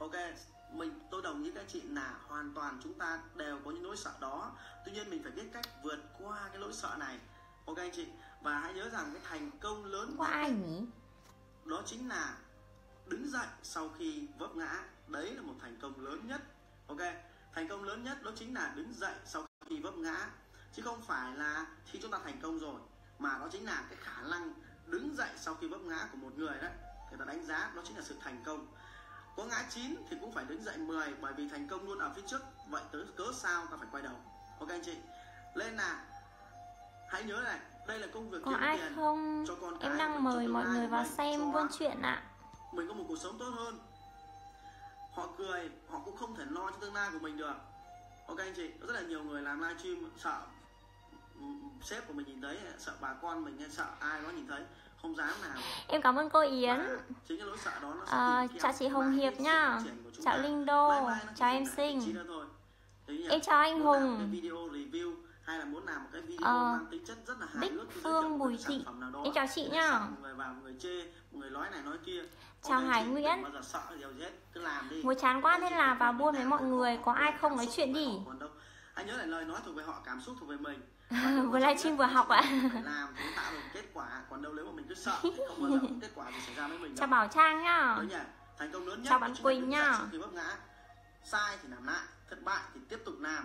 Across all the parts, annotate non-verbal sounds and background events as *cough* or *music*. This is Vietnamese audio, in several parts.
ok mình tôi đồng ý các chị là hoàn toàn chúng ta đều có những nỗi sợ đó. Tuy nhiên mình phải biết cách vượt qua cái nỗi sợ này. Ok anh chị và hãy nhớ rằng cái thành công lớn nhất ai nhỉ? Đó chính là đứng dậy sau khi vấp ngã. Đấy là một thành công lớn nhất. Ok thành công lớn nhất đó chính là đứng dậy sau khi vấp ngã. Chứ không phải là khi chúng ta thành công rồi mà đó chính là cái khả năng đứng dậy sau khi vấp ngã của một người đấy. Người ta đánh giá đó chính là sự thành công có ngã chín thì cũng phải đứng dậy 10 bởi vì thành công luôn ở phía trước. Vậy tới cớ sao ta phải quay đầu? Ok anh chị. Lên là hãy nhớ này đây là công việc có kiếm ai tiền. không? Cho con em đang mời mọi người vào xem buôn chuyện ạ. Mình có một cuộc sống tốt hơn. Họ cười họ cũng không thể lo cho tương lai của mình được. Ok anh chị có rất là nhiều người làm livestream sợ ừm, sếp của mình nhìn thấy sợ bà con mình hay sợ ai đó nhìn thấy không dám nào em cảm ơn cô Yến. Kéo chào chị Hồng Hiệp chúng chào. Linh Đô. Chào em Sinh. em chào anh làm Hùng. hay là muốn làm một cái video Ờ, mang tính chất rất là hài Bích hước Phương Bùi Thị. em chào chị nhá người vào người chê người nói này nói kia. Chào Hải Nguyễn. làm ngồi chán quá nên là vào buôn với mọi người có ai không nói chuyện đi. anh nhớ là lời nói thuộc về họ cảm xúc thuộc về mình vừa livestream vừa học ạ. làm thì tạo được kết quả còn đâu nếu mà mình cứ sợ thì không bao giờ kết quả gì xảy ra với mình chào Bảo Trang nhá. Đấy nhỉ thành công lớn nhất Chào bạn Quỳnh nhá. khi vấp ngã. Sai thì làm lại thất bại thì tiếp tục làm.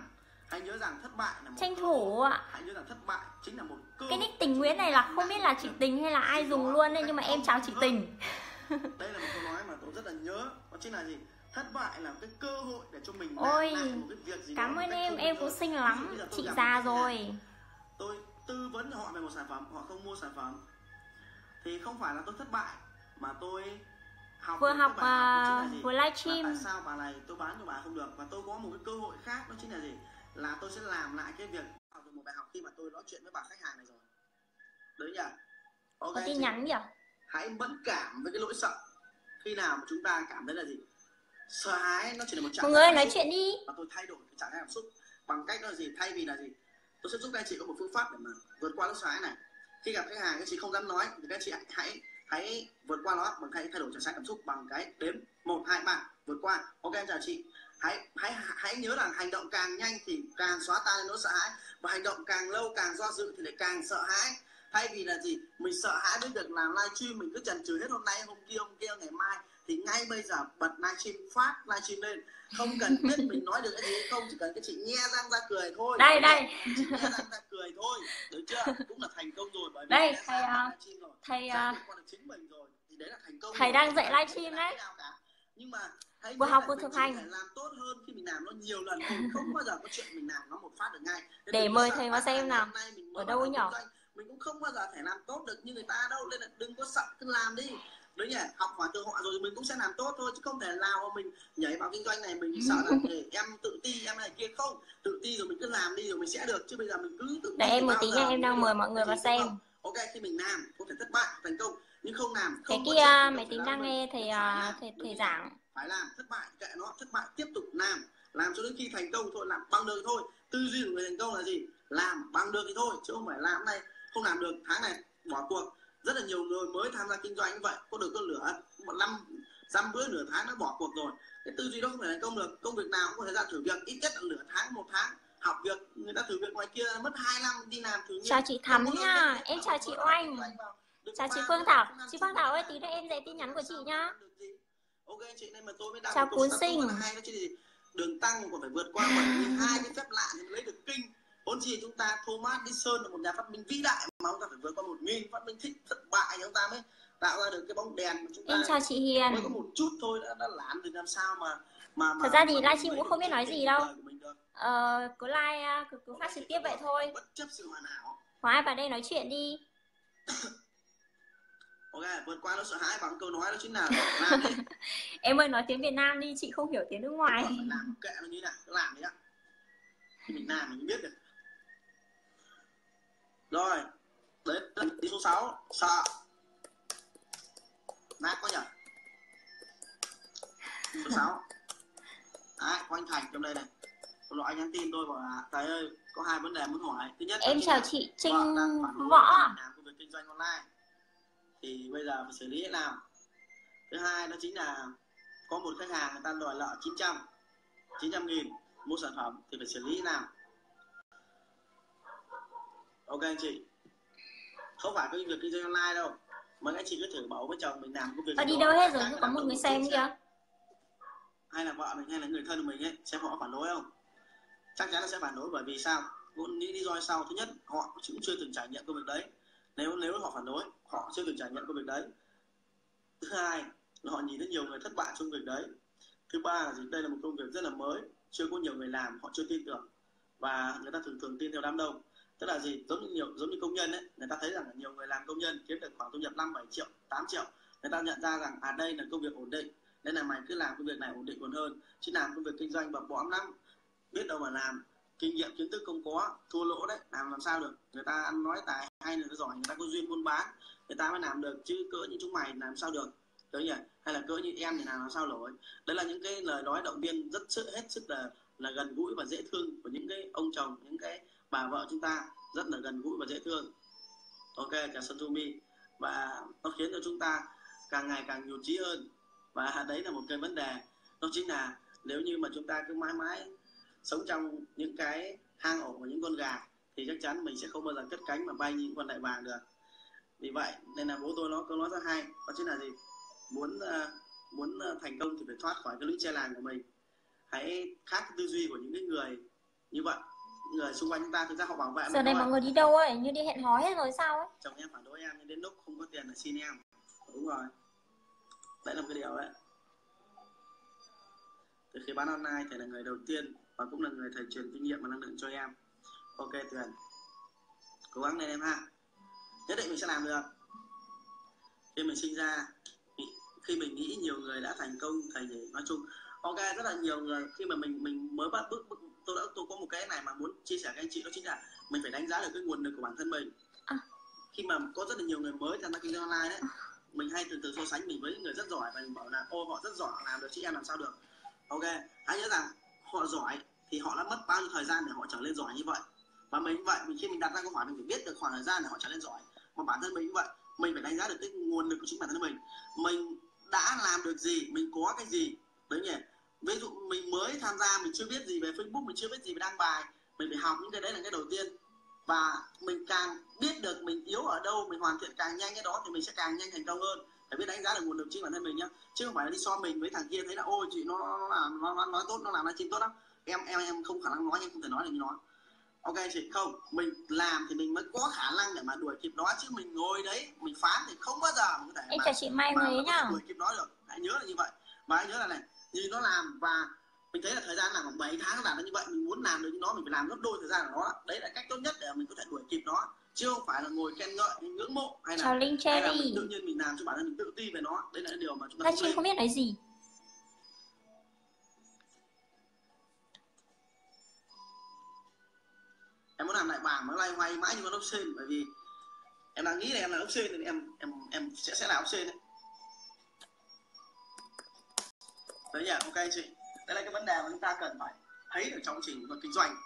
Hãy nhớ rằng thất bại là một tranh thủ ạ. Hãy nhớ rằng thất bại chính là một cơ cái nick tình Nguyễn này là không biết là chị tình hay là ai dùng luôn đấy nhưng mà em chào chị tình. *laughs* Đây là một câu nói mà tôi rất là nhớ. Đó chính là gì? Thất bại là cái cơ hội để cho mình Ôi, làm một cái việc gì cảm ơn em em cũng xinh lắm. chị già rồi tôi tư vấn cho họ về một sản phẩm họ không mua sản phẩm. Thì không phải là tôi thất bại mà tôi học vừa học học vừa Là livestream tại sao bà này tôi bán cho bà không được? Và tôi có một cái cơ hội khác đó chính là gì? Là tôi sẽ làm lại cái việc học được một bài học khi mà tôi nói chuyện với bà khách hàng này rồi. Đấy nhỉ? Ok có tin nhắn nhỉ? hãy mẫn cảm với cái nỗi sợ. Khi nào mà chúng ta cảm thấy là gì? Sợ hãi nó chỉ là một trạng mọi người nói chuyện đi. Và tôi thay đổi cái trạng thái cảm xúc bằng cách đó là gì? Thay vì là gì tôi sẽ giúp các anh chị có một phương pháp để mà vượt qua nỗi sợ hãi này. Khi gặp khách hàng, các chị không dám nói, thì các chị hãy hãy vượt qua nó bằng cách thay đổi trạng thái cảm xúc bằng cái đếm một, hai, ba, vượt qua. Ok em chào chị. Hãy hãy hãy nhớ rằng hành động càng nhanh thì càng xóa tan nỗi sợ hãi và hành động càng lâu càng do dự thì lại càng sợ hãi. Thay vì là gì? Mình sợ hãi với việc làm livestream, mình cứ chần chừ hết hôm nay, hôm kia hôm kia, ngày mai thì ngay bây giờ bật livestream phát livestream lên không cần biết mình nói được cái gì không chỉ cần cái chị nhe răng ra cười thôi đây đây chị nhe răng ra cười thôi được chưa cũng là thành công rồi bởi vì Đây, thầy, à, livestream rồi thầy à, được chính mình rồi thì đấy là thành công thầy rồi. đang dạy livestream đấy. thế nhưng mà hãy Vừa học vừa mình thực hành. làm tốt hơn khi mình làm nó nhiều lần thôi không bao giờ có chuyện mình làm nó một phát được ngay Nên Để mời thầy vào xem nào. mình Ở đâu doanh. mình cũng không bao giờ thể làm tốt được như người ta đâu nên là đừng có sợ cứ làm đi đấy nhỉ học hỏi từ họ rồi mình cũng sẽ làm tốt thôi chứ không thể nào mà mình nhảy vào kinh doanh này mình sợ là để em tự ti em này kia không. Tự ti rồi mình cứ làm đi rồi mình sẽ được chứ bây giờ mình cứ tự để em thì một tí nha em đang mời mọi người cái vào xem. Không. ok khi mình làm có thể thất bại thành công nhưng không làm cái không có kia máy tính đang nghe thầy Phải à, làm, thầy giảng. Phải làm thất bại kệ nó thất bại tiếp tục làm. Làm cho đến khi thành công thôi làm bằng được thôi. Tư duy của người thành công là gì? Làm bằng được thì thôi chứ không phải làm này không làm được tháng này bỏ cuộc rất là nhiều người mới tham gia kinh doanh như vậy. Có được có lửa một năm dăm bữa nửa tháng đã bỏ cuộc rồi. Cái tư duy đó không phải thành công được. Công việc nào cũng có thời gian thử việc. Ít nhất là nửa tháng một tháng. Học việc người ta thử việc ngoài kia mất 2 năm đi làm thử nghiệm. Chào chị Thắm nha. Em chào chị Oanh. Chào chị Phương Thảo. chị Phương Thảo ơi tí nữa em dạy tin nhắn của chị nhá. ok chị nên mà tôi mới đăng Chào status Sinh. hay đó gì đường tăng còn phải vượt qua bởi hai cái phép lạ thì mới lấy được kinh vốn gì chúng ta Thomas Edison là một nhà phát minh vĩ đại mà ông ta phải vượt qua một nghìn phát minh thích thất bại thì ông ta mới tạo ra được cái bóng đèn mà chúng ta em chào chị Hiền. mới có một chút thôi đã, đã làm được làm sao mà mà, mà Thật ra thì livestream cũng không biết nói gì đâu. ờ, cứ like à, cứ, cứ phát trực tiếp vậy thôi. Bất chấp sự hoàn hảo. Có ai vào đây nói chuyện đi. *coughs* Ok vượt qua nó sợ hãi bằng câu nói đó chính là *laughs* em ơi nói tiếng Việt Nam đi chị không hiểu tiếng nước ngoài. làm kệ nó như nào cứ làm đi ạ mình làm mình biết được rồi đấy là đi số 6 sợ. Nát quá nhỉ số 6 đấy có anh Thành trong đây này. Một loại nhắn tin tôi bảo là thầy ơi có hai vấn đề muốn hỏi. Thứ nhất em chào chị Trinh Võ. làm công việc kinh doanh online thì bây giờ phải xử lý thế nào? Thứ hai đó chính là có một khách hàng người ta đòi nợ 900 900 nghìn mua sản phẩm thì phải xử lý như nào ok anh chị. Không phải cái việc kinh doanh online đâu. Mấy anh chị cứ thử bảo với chồng mình làm công việc gì đi đâu hết rồi cái có một người xem kìa hay là vợ mình hay là người thân của mình ấy xem họ phản đối không? Chắc chắn là sẽ phản đối bởi vì sao? Những lý do sau. Thứ nhất họ cũng chưa từng trải nghiệm công việc đấy. Nếu nếu họ phản đối họ chưa từng trải nghiệm công việc đấy. Thứ hai là họ nhìn thấy nhiều người thất bại trong việc đấy. Thứ ba là gì? Đây là một công việc rất là mới chưa có nhiều người làm họ chưa tin tưởng. Và người ta thường thường tin theo đám đông tức là gì? Giống như nhiều giống như công nhân ấy, người ta thấy rằng là nhiều người làm công nhân kiếm được khoảng thu nhập 5 7 triệu 8 triệu. Người ta nhận ra rằng à đây là công việc ổn định nên là mày cứ làm công việc này ổn định còn hơn. Chứ làm công việc kinh doanh bập bõm lắm, biết đâu mà làm. Kinh nghiệm, kiến thức không có, thua lỗ đấy, làm làm sao được? Người ta ăn nói tài hay là giỏi, người ta có duyên buôn bán, người ta mới làm được, chứ cỡ như chúng mày làm sao được? Đấy nhỉ? Hay là cỡ như em thì làm làm sao nổi? Đấy là những cái lời nói động viên rất sức hết sức là là gần gũi và dễ thương của những cái ông chồng, những cái bà vợ chúng ta rất là gần gũi và dễ thương. Ok, cả Santumi và nó khiến cho chúng ta càng ngày càng nhiều trí hơn. Và đấy là một cái vấn đề. Đó chính là nếu như mà chúng ta cứ mãi mãi sống trong những cái hang ổ của những con gà, thì chắc chắn mình sẽ không bao giờ cất cánh mà bay như những con đại bàng được. Vì vậy, nên là bố tôi nó câu nói rất hay. Đó chính là gì? Muốn ờ, muốn ờ, thành công thì phải thoát khỏi cái lũy che làng của mình. Hãy khác tư duy của những cái người như vậy người xung quanh chúng ta thực ra họ bảo vệ giờ này mọi người đi đâu ấy? Như đi hẹn hò hết rồi sao ấy? Chồng em phản đối em nhưng đến lúc không có tiền là xin em. Đúng rồi. Đấy là một cái điều đấy từ khi bán online thầy là người đầu tiên và cũng là người thầy truyền kinh nghiệm và năng lượng cho em. Ok tuyền. Cố gắng lên em ha. Nhất định mình sẽ làm được. Khi mình sinh ra khi mình nghĩ nhiều người đã thành công thầy thì nói chung. Ok rất là nhiều người khi mà mình mình mới bắt bước, bước tôi đã tôi có một cái này mà muốn chia sẻ với anh chị đó chính là mình phải đánh giá được cái nguồn lực của bản thân mình. À. khi mà có rất là nhiều người mới tham gia kinh doanh online đấy mình hay thường thường so sánh mình với những người rất giỏi và mình bảo là ô họ rất giỏi họ làm được chứ em làm sao được? Ok hãy nhớ rằng họ giỏi thì họ đã mất bao nhiêu thời gian để họ trở lên giỏi như vậy? Và mình như vậy mình khi mình đặt ra câu hỏi mình phải biết được khoảng thời gian để họ trở lên giỏi. Mà bản thân mình như vậy mình phải đánh giá được cái nguồn lực của chính bản thân mình. Mình đã làm được gì mình có cái gì? Đấy nhỉ ví dụ mình mới tham gia mình chưa biết gì về facebook mình chưa biết gì về đăng bài mình phải học những cái đấy là cái đầu tiên. Và mình càng biết được mình yếu ở đâu mình hoàn thiện càng nhanh cái đó thì mình sẽ càng nhanh thành công hơn. Phải biết đánh giá được nguồn lực chính bản thân mình nhá. Chứ không phải là đi so mình với thằng kia thấy là ôi chị nó nó làm nó, nó nói tốt nó làm livestream tốt lắm. Em em em không khả năng nói em không thể nói được như nó. Ok chị không mình làm thì mình mới có khả năng để mà đuổi kịp nó. Chứ mình ngồi đấy mình phán thì không bao giờ mình có thể em mà, chào chị Mai mà, mới mà nhá. đuổi kịp nó được. Hãy nhớ là như vậy. Và hãy nhớ là này nhìn nó làm. Và mình thấy là thời gian làm khoảng 7 tháng nó làm được như vậy. Mình muốn làm được như nó mình phải làm gấp đôi thời gian của nó. Đấy là cách tốt nhất để mình có thể đuổi kịp nó. Chứ không phải là ngồi khen ngợi hay ngưỡng mộ hay là chào Linh hay là mình tự nhiên mình làm cho bản thân mình tự tin về nó. Đấy là điều mà chúng ta không không biết nói gì. Em muốn làm lại bảng mà loay hoay mãi như con ốc sên. Bởi vì em đang nghĩ là em là ốc sên nên em em em sẽ sẽ là ốc sên đấy đấy nhỉ ok anh chị. Đây là cái vấn đề mà chúng ta cần phải thấy được trong trình và kinh doanh.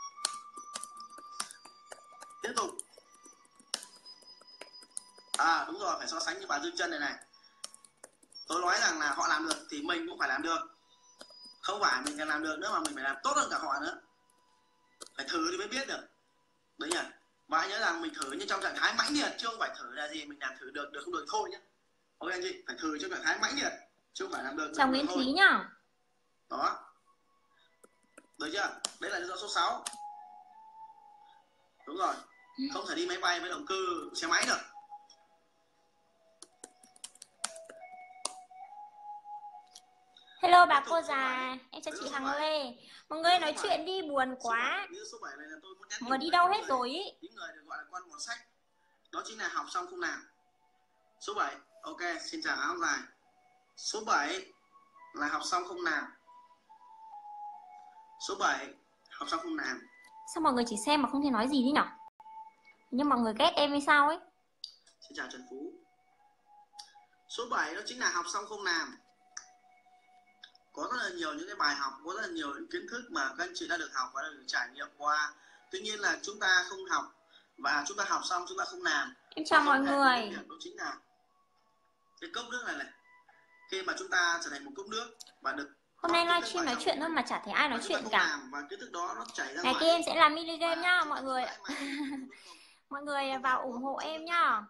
Tiếp tục. À đúng rồi phải so sánh như bà dương chân này này. Tôi nói rằng là họ làm được thì mình cũng phải làm được. Không phải mình cần làm được nữa mà mình phải làm tốt hơn cả họ nữa. Phải thử thì mới biết được. Đấy nhỉ? Và hãy nhớ rằng mình thử nhưng trong trạng thái mãnh liệt chứ không phải thử là gì mình làm thử được được không được thôi nhé ok anh chị phải thử trong trạng thái mãnh liệt chứ không phải làm được chào Nguyễn Thúy nhá đó. Được chưa? Đấy là lý do số 6 đúng rồi. Không thể đi máy bay với động cơ xe máy được. Hello bà cô già em chào chị Hằng. Lê. Mọi người nói chuyện đi buồn quá. Lý do số 7 này là tôi muốn nhắn mọi người nhủ đi đâu hết rồi ý? những người được gọi là con mọt sách. Đó chính là học xong không làm. Số 7 ok xin chào áo dài. Số 7 là học xong không làm số 7 học xong không làm. Sao mọi người chỉ xem mà không thể nói gì đi nhở? Nhưng mọi người ghét em hay sao ấy? Xin chào Trần Phú. Số 7 đó chính là học xong không làm. Có rất là nhiều những cái bài học có rất là nhiều những kiến thức mà các anh chị đã được học và đã được trải nghiệm qua. Tuy nhiên là chúng ta không học và chúng ta học xong chúng ta không làm. Em chào mọi người. đó chính là cái cốc nước này này. Khi mà chúng ta trở thành một cốc nước và được hôm nay livestream nói chuyện thôi mà chả thấy ai nói chuyện cả. Ngày kia em sẽ làm mini game nhá, mọi người. *laughs* Mọi người vào ủng hộ em nhá.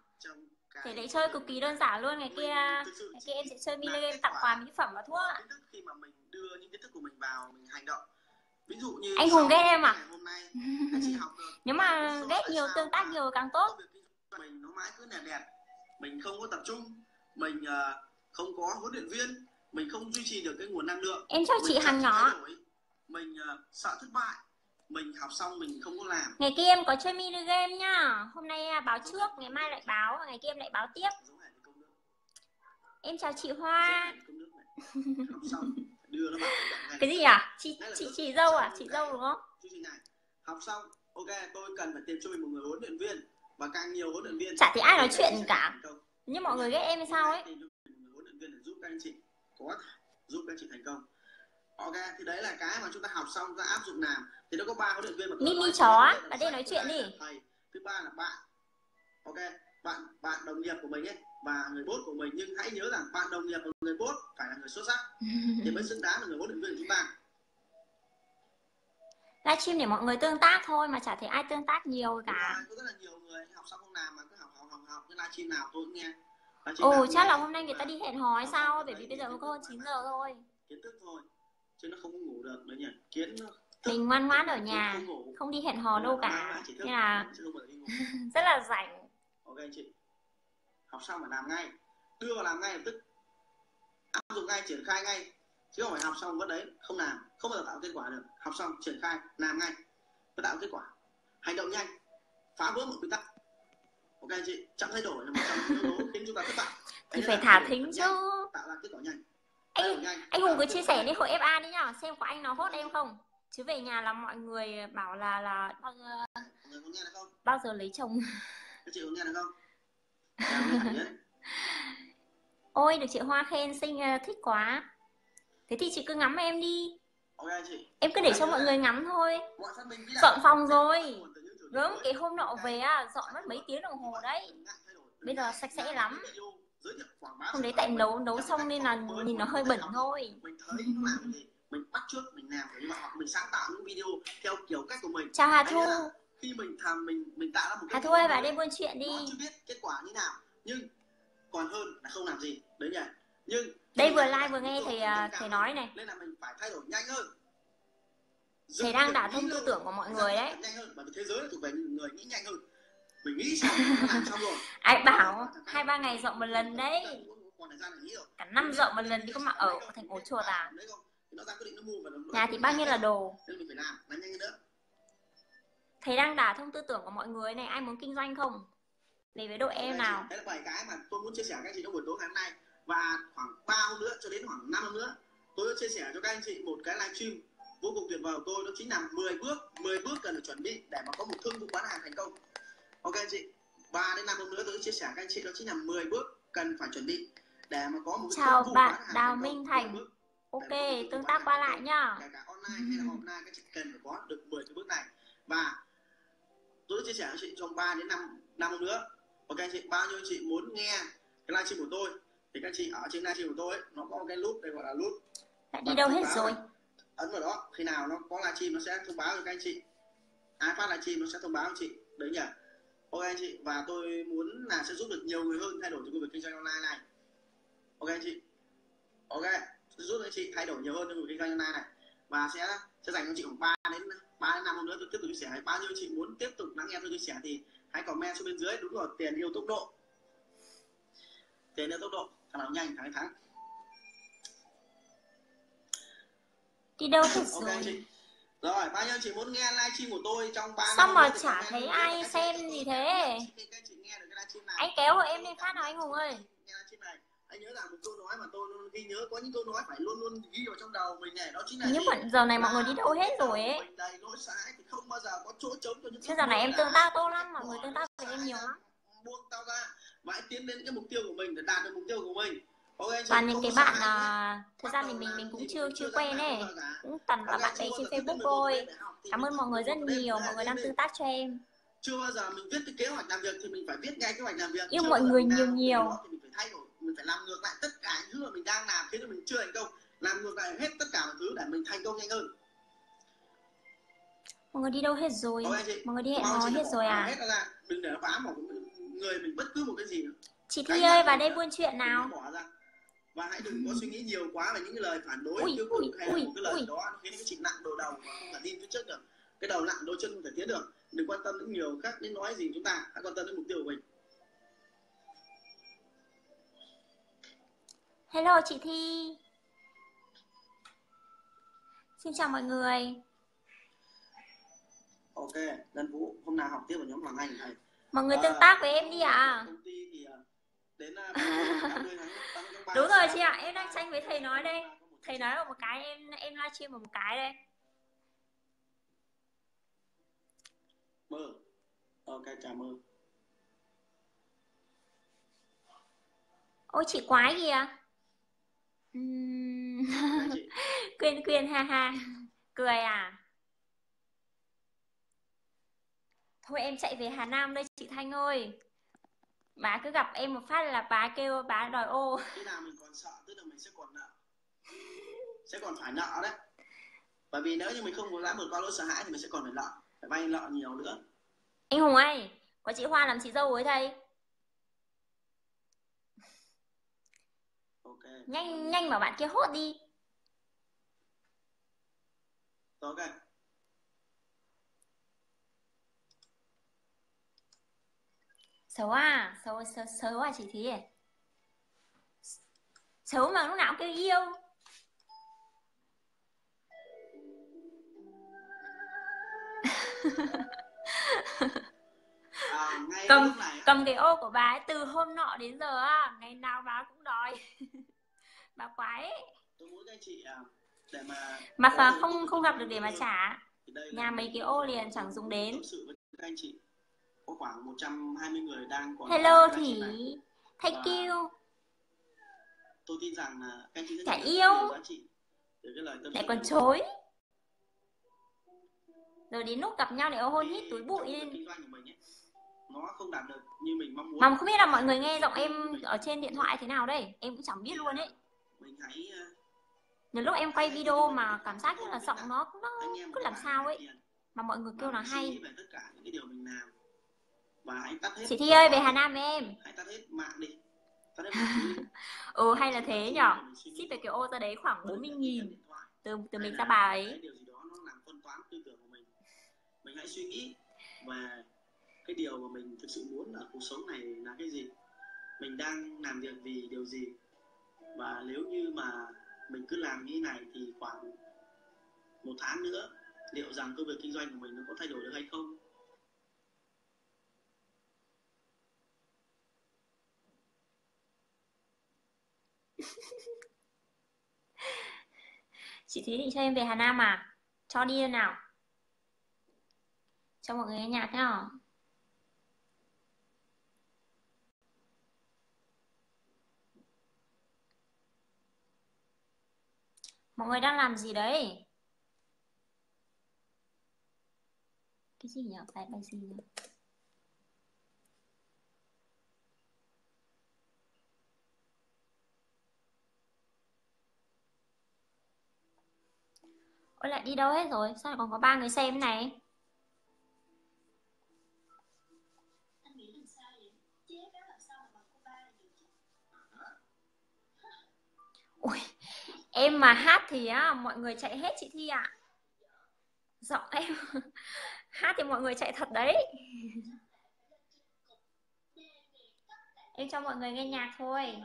Thể lấy chơi cực kỳ đơn giản luôn. Ngày kia ngày kia em sẽ chơi mini game tặng quà mỹ phẩm và thuốc ạ. khi mà mình đưa những kiến thức của mình vào mình hành động ví dụ như Anh Hùng ghét em à? nay *laughs* nếu mà ghét nhiều sao tương tác nhiều càng tốt. Mình nó mãi cứ nè đẹp mình không có tập trung. Mình ờ, không có huấn luyện viên mình không duy trì được cái nguồn năng lượng. Em cho chị hàng chậm nhỏ đổi, mình ờ, sợ thất bại. Mình học xong mình không có làm. Ngày kia em có chơi mini game nhá. Hôm nay à, báo trước ngày mai lại báo ngày kia em lại báo tiếp. Em chào chị hoa. cái gì à? Chị chị chị dâu à? chị dâu đúng không? học xong ok tôi cần phải tìm cho mình một người huấn luyện viên và càng nhiều huấn luyện viên Chả thấy ai nói chuyện cả. nhưng mọi người ghét em hay sao ấy. Giúp các anh chị có giúp các chị thành công. Ok thì đấy là cái mà chúng ta học xong ra áp dụng làm thì nó có ba huấn luyện viên mà Mini chó bà đây nói chuyện đi. thầy. Thứ ba là bạn. Ok bạn bạn đồng nghiệp của mình ấy và người bốt của mình. Nhưng hãy nhớ rằng bạn đồng nghiệp và người bốt phải là người xuất sắc. Thì mới xứng đáng là người huấn luyện viên của chúng ta. Livestream để mọi người tương tác thôi mà chả thấy ai tương tác nhiều cả. Có rất là nhiều người học xong không làm mà cứ học học học học. Cái livestream nào tôi cũng nghe Nào chắc là hôm nay người ta Và đi hẹn hò hay nó sao? bởi vì bây giờ những có hơn kiến 9 thức giờ thôi. Kiến thức thôi chứ nó không ngủ được đấy nhỉ? Kiến nó mình ngoan ngoãn ở nhà không đi hẹn hò đâu cả. nên là *laughs* rất là rảnh. Ok anh chị học xong phải làm ngay. Đưa vào làm ngay lập tức. Áp dụng ngay triển khai ngay. Chứ không phải học xong vẫn đấy không làm. Không bao giờ tạo kết quả được. Học xong triển khai làm ngay. Mới tạo kết quả. Hành động nhanh. Phá vỡ một quy tắc ok anh chị chậm thay đổi là một trong những yếu tố khiến chúng ta thất bại. *laughs* Thì phải thả thính chứ. tạo ra kết quả nhanh. Anh nhanh, anh hùng cứ chia sẻ đi hội FA đi nhá xem có anh nó hốt em không? Chứ về nhà là mọi người bảo là là bao giờ, bao giờ lấy chồng? Các chị có nghe được không? *laughs* Ôi được chị Hoa khen xinh ờ, thích quá. Thế thì chị cứ ngắm em đi. Ok anh chị. Em cứ để cho mọi người ngắm thôi. Dọn phòng rồi gớm cái hôm nọ về à dọn mất mấy tiếng đồng hồ đấy. Bây giờ sạch sẽ lắm. Hôm đấy tại nấu nấu xong nên là nhìn nó hơi bẩn thôi. Mình bắt trước mình làm như vậy hoặc mình sáng tạo những video theo kiểu cách của mình chào Hà Thu khi mình làm mình mình tạo ra một Hà cái Thu ơi mới, đây buôn chuyện đi chưa biết kết quả như nào nhưng còn hơn là không làm gì. Đấy nhỉ? Nhưng đây vừa like vừa nghe thầy mình à, thầy nói này. nên là mình phải thay đổi nhanh hơn thầy đang đả thông tư tưởng của mọi người đấy. Nhanh hơn bởi vì thế giới là thuộc về những người nghĩ nhanh hơn. Mình nghĩ xong làm xong rồi. *laughs* Ai bảo hai ba ngày dọn một lần đấy. Cả năm dọn một lần đi có mà ở thành ổ chuột à? Nhà thì bao nhiêu là đồ? Thầy đang đả thông tư tưởng của mọi người này ai muốn kinh doanh không? Về với đội em nào. đấy là bảy cái mà tôi muốn chia sẻ với các anh chị trong buổi tối ngày hôm nay. Và khoảng 3 hôm nữa cho đến khoảng 5 hôm nữa tôi sẽ chia sẻ cho các anh chị một cái livestream vô cùng tuyệt vời của tôi đó chính là 10 bước 10 bước cần phải chuẩn bị để mà có một thương vụ bán hàng thành công. Ok anh chị 3 đến 5 hôm nữa tôi sẽ chia sẻ các anh chị đó chính là 10 bước cần phải chuẩn bị để mà có một Chào thương vụ bạn bán hàng Đào. Minh 10 Thành. ok tương tác qua lại nhá. Kể cả online hay là offline các chị cần phải có được 10 cái bước này. Và tôi sẽ chia sẻ với chị trong 3 đến 5 năm nữa. Ok anh chị bao nhiêu anh chị muốn nghe cái livestream của tôi thì các chị ở trên livestream của tôi ấy, nó có một cái nút đây gọi là nút đã đi đâu hết rồi ấn vào đó, khi nào nó có livestream nó sẽ thông báo cho các anh chị. Ai phát livestream nó sẽ thông báo cho chị, đấy nhỉ? Ok anh chị, và tôi muốn là sẽ giúp được nhiều người hơn thay đổi trong công việc kinh doanh online này. Ok anh chị. Ok, sẽ giúp anh chị thay đổi nhiều hơn trong công việc kinh doanh online này. Và sẽ sẽ dành cho chị khoảng 3 đến 3 đến 5 hôm nữa tôi tiếp tục chia sẻ. Bao nhiêu chị muốn tiếp tục lắng nghe tôi chia sẻ thì hãy comment xuống bên dưới. Đúng rồi, tiền yêu tốc độ. Tiền yêu tốc độ, thằng nào nhanh, thằng ấy thắng. Đi đâu *laughs* anh rồi? chị. Rồi bao nhiêu chị muốn nghe livestream của tôi trong 3 Sao mà chả thấy ai xem gì thế? anh kéo hộ em lên phát nào anh hùng ơi. anh nhớ rằng một câu nói mà tôi luôn ghi nhớ. Có những câu nói phải luôn luôn ghi vào trong đầu mình này. Đó chính là nhưng mà giờ này mọi người đi Là đâu hết rồi ấy. đầy lỗi sai thì không bao giờ có chỗ trống cho những giờ này em tương tác tốt lắm mọi người tương tác với em nhiều lắm. buông tao ra. Và hãy tiến đến cái mục tiêu của mình để đạt được mục tiêu của mình? Toàn những cái bạn à, thực ra mình mình mình cũng chưa mình chưa quen ấy. Cũng toàn là bạn bè trên facebook thôi. mình cảm mình ơn mọi người rất nhiều. mọi người đang tương tác cho em. Chưa bao giờ mình viết cái kế hoạch làm việc thì mình phải viết ngay kế hoạch làm việc. Yêu mọi người mình nhiều nhiều. thì mình phải thay đổi mình phải làm ngược lại tất cả những thứ mà mình đang làm khiến cho mình chưa thành công. Làm ngược lại hết tất cả mọi thứ để mình thành công nhanh hơn. Mọi người đi đâu hết rồi? Mọi người đi hẹn hò hết rồi à? hết ra. Đừng để nó bám vào người mình bất cứ một cái gì. Chị Thi ơi vào đây buôn chuyện nào và hãy đừng có suy nghĩ nhiều quá về những cái lời phản đối ui, tiêu cực hay là một cái lời ui. đó khiến cái chị nặng đầu đầu mà không thể đi phía trước được. Cái đầu nặng đôi chân không thể tiến được. Đừng quan tâm đến nhiều khác đến nói gì chúng ta. Hãy quan tâm đến mục tiêu của mình. Hello chị Thi. Xin chào mọi người. Ok Đân Vũ hôm nào học tiếp ở nhóm Hoàng Anh thầy mọi người tương tác với em đi ạ. à. Đến đúng rồi chị ạ em đang tranh với thầy nói đây. thầy nói vào một cái em em livestream vào một cái đây. Mơ. Ok chào mơ. Ôi chị quái kìa uhm... quyên quyên ha ha. Cười à? Thôi em chạy về Hà Nam đây chị Thanh ơi bà cứ gặp em một phát là bà kêu bà đòi ô. Khi nào mình còn sợ tức là mình sẽ còn nợ. Sẽ còn phải nợ đấy. Bởi vì nếu như mình không dám vượt qua lỗi sợ hãi thì mình sẽ còn phải nợ. Phải vay nợ nhiều nữa. Anh Hùng ơi có chị Hoa làm chị dâu với thầy. Ok. Nhanh nhanh bảo bạn kia hốt đi. Ok xấu à xấu xấu, xấu à chị thí xấu mà lúc nào cũng kêu yêu. À, cầm cầm cái ô của bà ấy từ hôm nọ đến giờ á ngày nào bà cũng đòi. *laughs* Bà quái. Ấy. tôi muốn các chị à, để mà mà không không gặp được để mà trả? Nhà mấy cái ô liền chẳng dùng đến có khoảng 120 người đang còn Hello Thủy. Thank you. tôi tin rằng là các chị rất Chả yêu. Lại còn chối. Rồi đến lúc gặp nhau để hôn hít túi bụi lên. nó không đạt được như mình mong muốn. Mà không biết là mọi người nghe giọng em ở trên điện thoại thế nào đây? Em cũng chẳng biết luôn ấy. Mình hãy ờ, nhiều lúc em quay video mà cảm giác như là giọng nó nó cứ làm sao ấy. Mà mọi người kêu là hay. về tất cả những cái điều mình làm và hãy tắt hết chị Thi ơi về Hà Nam với em. Hãy tắt hết mạng đi. Tắt hết mạng *laughs* ừ hay là thế nhở? Ship về cái ô ra đấy khoảng 40 nghìn. từ từ mình ra bà ấy. điều gì đó nó làm phân toán tư tưởng của mình. Mình hãy suy nghĩ và cái điều mà mình thực sự muốn ở cuộc sống này là cái gì. Mình đang làm việc vì điều gì. Và nếu như mà mình cứ làm như này thì khoảng một tháng nữa liệu rằng công việc kinh doanh của mình nó có thay đổi được hay không chị Thúy định cho em về Hà Nam à? Cho đi nào. Cho mọi người nghe nhạc nhá. Mọi người đang làm gì đấy? Cái gì nhỉ? Phải bài gì nhỉ? Ôi lại đi đâu hết rồi? Sao lại còn có ba người xem này? Ui, em mà hát thì á mọi người chạy hết chị Thi ạ. À. Giọng em *laughs* hát thì mọi người chạy thật đấy. Em cho mọi người nghe nhạc thôi.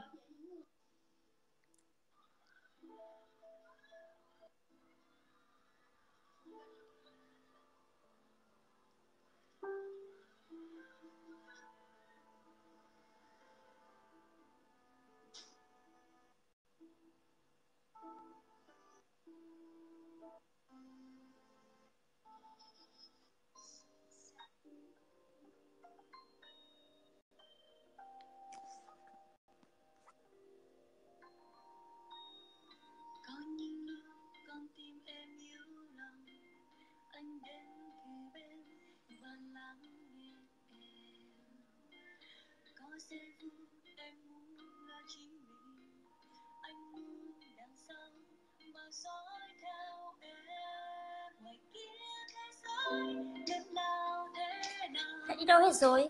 đã đi đâu hết rồi?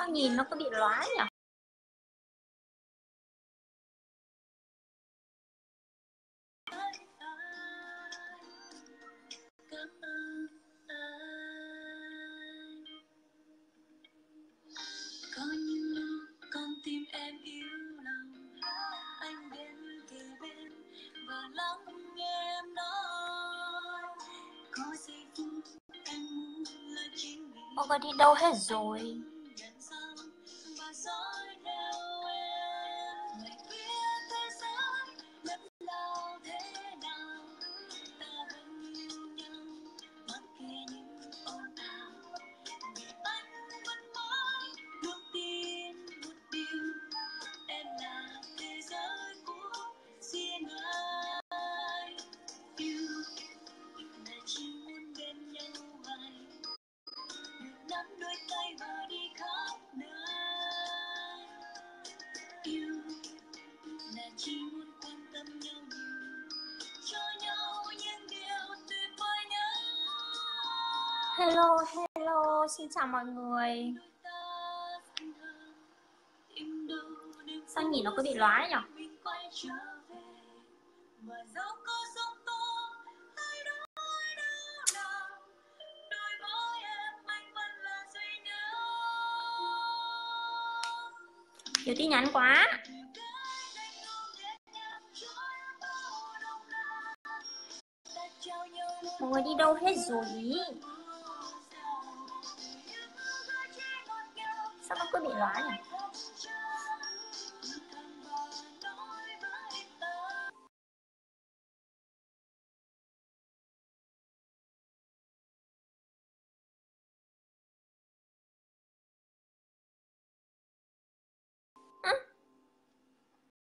Sao nhìn nó có bị lóa nhỉ? Ông đi đâu hết rồi? Hello, hello, xin chào mọi người. Sao nhìn nó có bị lóa nhỉ? Nhiều tin nhắn quá. Mọi người đi đâu hết rồi? ý sao nó